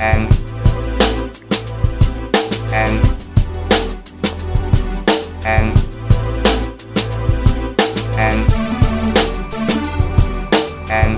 and and and and and.